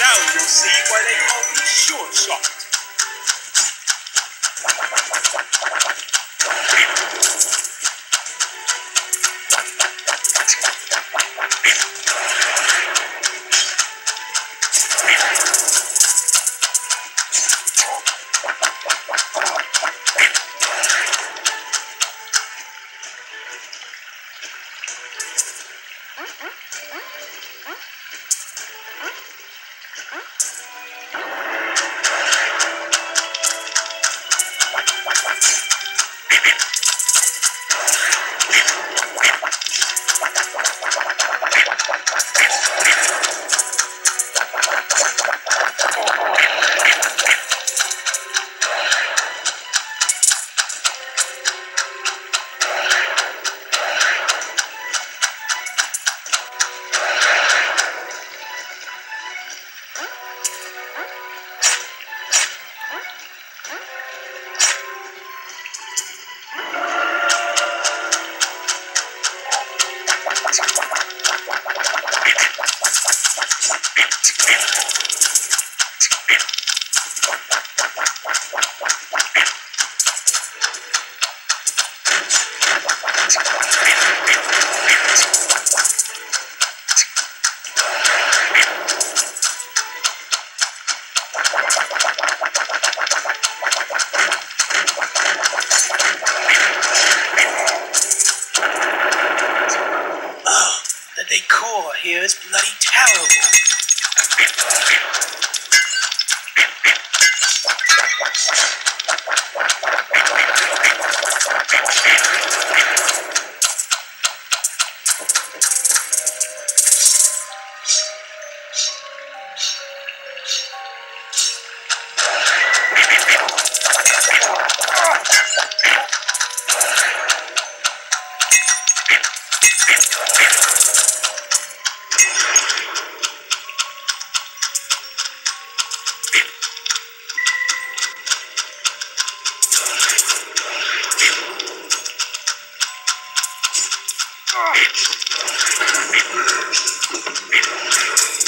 Now you'll see why they call me short shot. Oh, the decor here is bloody terrible. What, what. Thank you.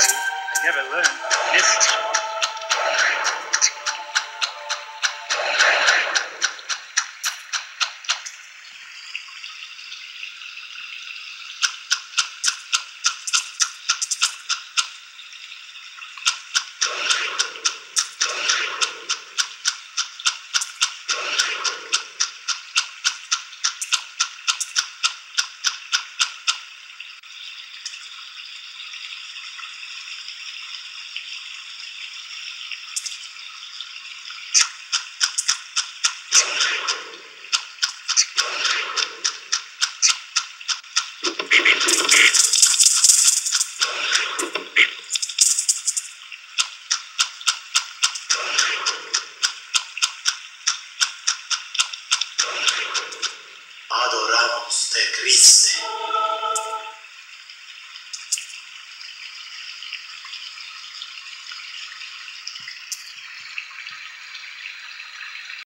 sorry, I never learned. Adoramos te Cristo.